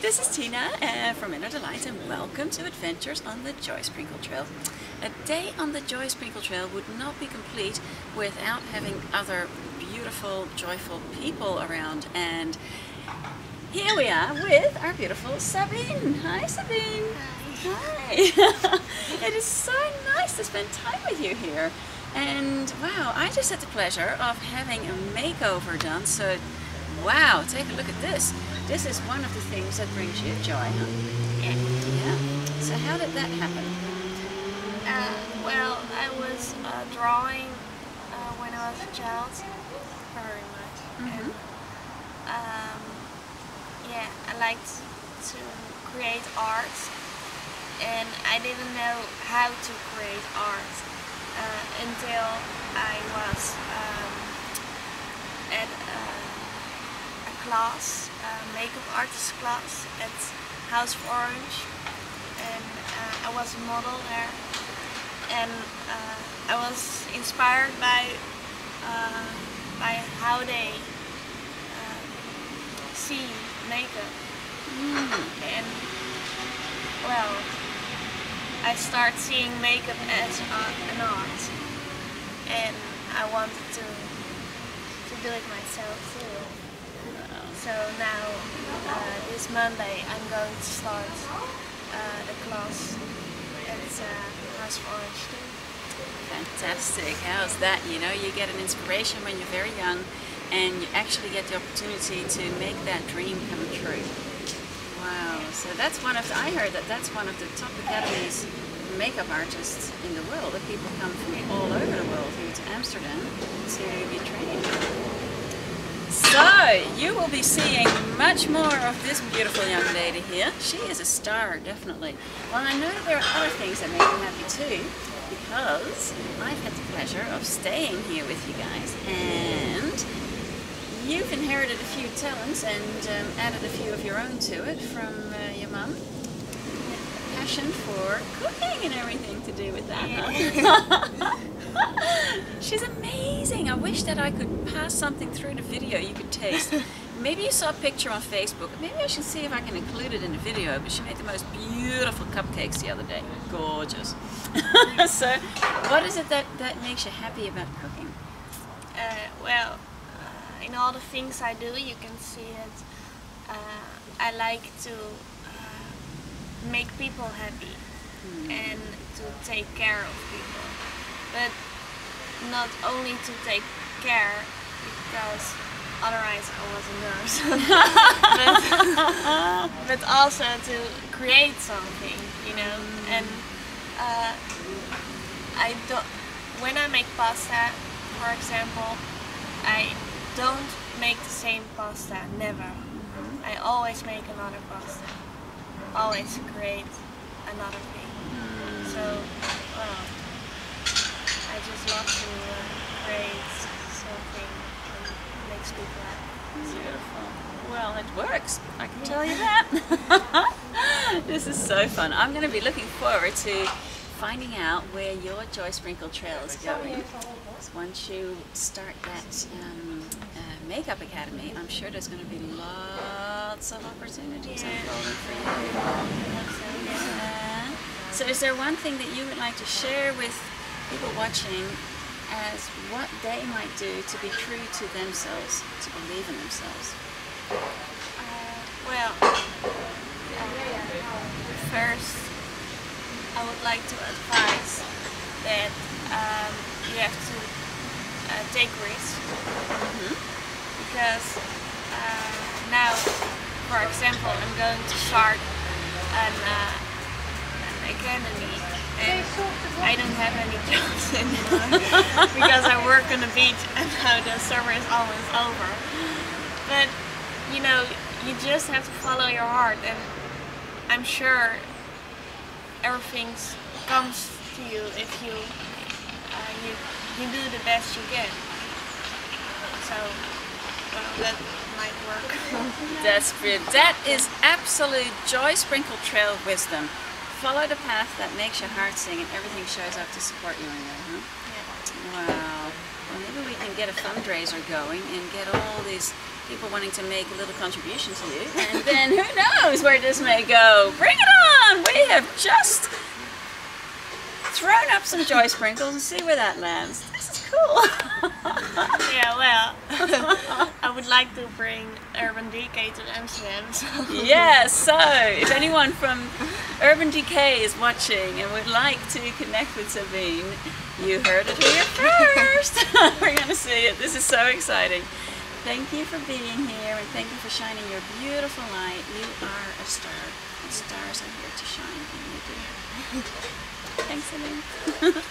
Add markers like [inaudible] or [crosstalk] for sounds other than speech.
this is Tina uh, from Inner Delight and welcome to Adventures on the Joy Sprinkle Trail. A day on the Joy Sprinkle Trail would not be complete without having other beautiful, joyful people around and here we are with our beautiful Sabine. Hi Sabine. Hi. [laughs] it is so nice to spend time with you here. And wow, I just had the pleasure of having a makeover done. So wow, take a look at this. This is one of the things that brings you joy, huh? Yeah. Yeah. So how did that happen? Uh, well, I was uh, drawing uh, when I was a child, very much. And, um, yeah, I liked to create art, and I didn't know how to create art uh, until I was um, at a class, a makeup artist class at House of Orange, and uh, I was a model there, and uh, I was inspired by uh, by how they uh, see makeup, and well, I start seeing makeup as an art, and I wanted to to do it myself too. So now, uh, this Monday, I'm going to start uh, the class at uh, House of Orange too. Fantastic. How's that? You know, you get an inspiration when you're very young and you actually get the opportunity to make that dream come true. Wow. So that's one of the, I heard that that's one of the top academies makeup artists in the world. People come from all over the world here to Amsterdam to be trained. So you will be seeing much more of this beautiful young lady here. She is a star, definitely. Well, I know there are other things that make me happy too, because I've had the pleasure of staying here with you guys, and you've inherited a few talents and um, added a few of your own to it from uh, your mum. Passion for cooking and everything to do with that. huh? [laughs] She's amazing. I wish that I could pass something through the video you could taste. [laughs] Maybe you saw a picture on Facebook. Maybe I should see if I can include it in the video. But she made the most beautiful cupcakes the other day. Gorgeous. [laughs] so, what is it that, that makes you happy about cooking? Uh, well, uh, in all the things I do, you can see it. Uh, I like to make people happy hmm. and to take care of people, but not only to take care because otherwise I was a nurse, [laughs] but, [laughs] but also to create something, you know. Hmm. And uh, I don't. When I make pasta, for example, I don't make the same pasta. Never. Mm-hmm. I always make another pasta. Always create another thing. So, well, I just love to uh, create something that makes people happy. Beautiful. Well, it works. I can tell you that. [laughs] [laughs] this is so fun. I'm going to be looking forward to finding out where your Joy Sprinkle Trail is going. Once you start that um, uh, makeup academy, I'm sure there's going to be lots of opportunities unfolding for you. Yeah. So is there one thing that you would like to share with people watching as what they might do to be true to themselves, to believe in themselves? Uh, well, uh, first, I would like to advise that um, you have to uh, take risks because uh, now, for example, I'm going to start an, uh, an academy and I don't have any [laughs] jobs anymore [laughs] because I work on the beach and now the summer is always over. But you know, you just have to follow your heart, and I'm sure everything comes to you if you uh, you you do the best you can. So that might work. [laughs] That's brilliant. That is absolute joy sprinkle trail wisdom. Follow the path that makes your heart sing and everything shows up to support you in there, huh? yeah. Wow. well, maybe we can get a fundraiser going and get all these people wanting to make a little contribution to you. And then who knows where this may go. Bring it on! We have just thrown up some joy sprinkles and see where that lands. This is cool. [laughs] [laughs] Yeah, well, [laughs] I would like to bring Urban Decay to Amsterdam. So. yes, so if anyone from Urban Decay is watching and would like to connect with Sabine, you heard it here first. [laughs] We're going to see it. This is so exciting. Thank you for being here and thank you for shining your beautiful light. You are a star and stars are here to shine and you do. Thanks, Sabine.